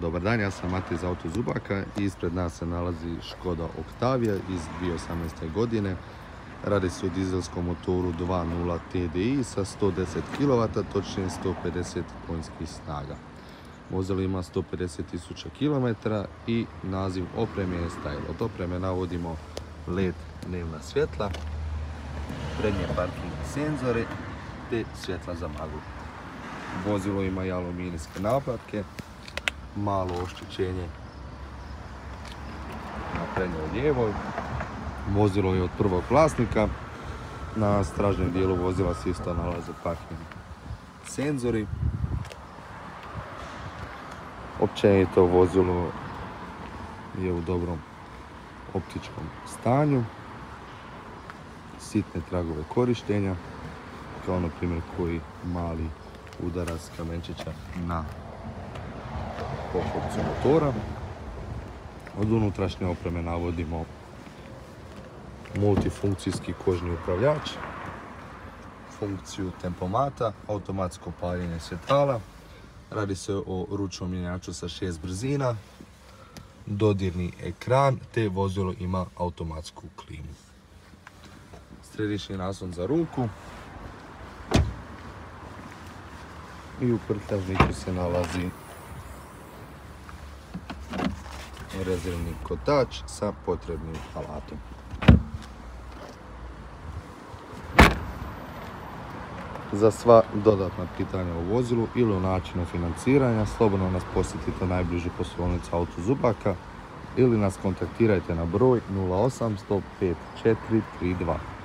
Dobar dan, ja sam Matej iz Auto Zubaka i ispred nas se nalazi Škoda Octavia iz 2018. godine. Radi se o dizelskom motoru 2.0 TDI sa 110 kW, točnije 150 konjskih snaga. Vozilo ima 150.000 km i naziv opreme je Style. Od opreme navodimo LED dnevna svjetla, prednje parking senzore te svjetla za maglu. Vozilo ima i aluminijske naplatke, malo oštećenje na prednjoj lijevoj. Vozilo je od prvog vlasnika. Na stražnjem dijelu vozila se isto nalaze parking senzori. Općenito vozilo je u dobrom optičkom stanju. Sitne tragove korištenja, kao na primjer koji mali udarac kamenčića na poklopcu motora. Od unutrašnje opreme navodimo multifunkcijski kožni upravljač, funkciju tempomata, automatsko paljenje svjetala, radi se o ručnom mjenjaču sa šest brzina, dodirni ekran te vozilo ima automatsku klimu. Središnji naslon za ruku i u prtljažniku se nalazi rezervni kotač sa potrebnim alatom. Za sva dodatna pitanja o vozilu ili o načinu financiranja, slobodno nas posjetite u najbližu poslovnicu Auto Zubaka ili nas kontaktirajte na broj 0800 5432.